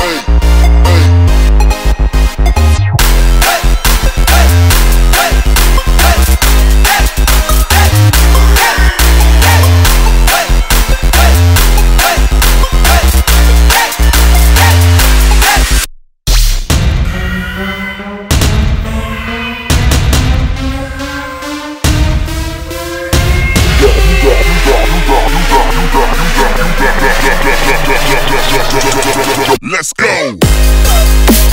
Hey. Let's go.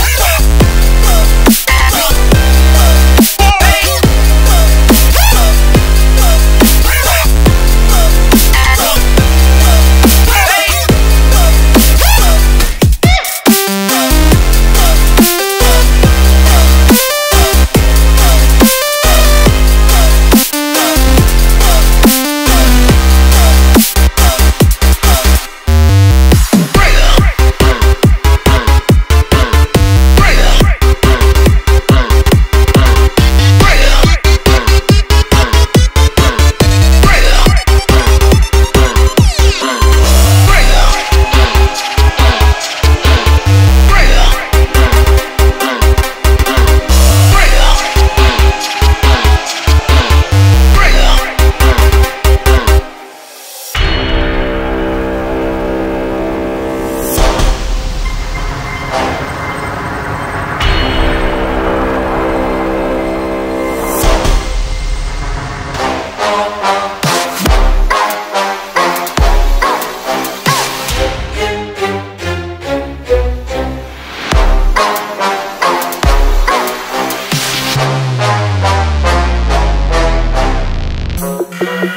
Waxel.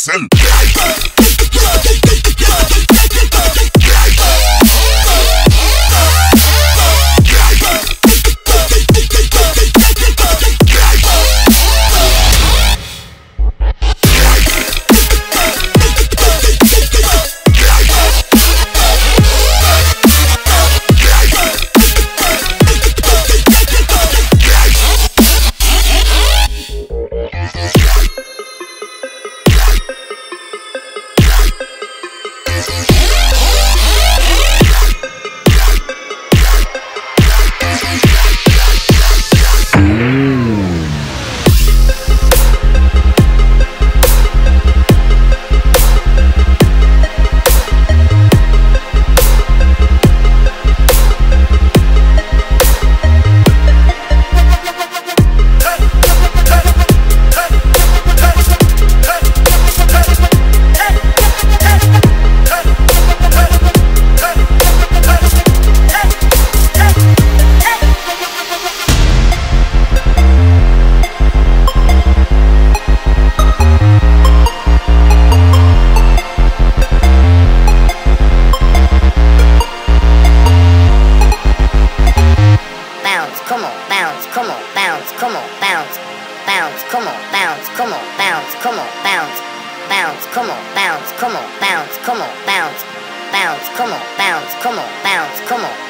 come bounce, come on, bounce, come on, bounce, come on, bounce, bounce, come on, bounce, come on, bounce, come on, bounce, bounce, come on, bounce, come on, bounce, come on, bounce.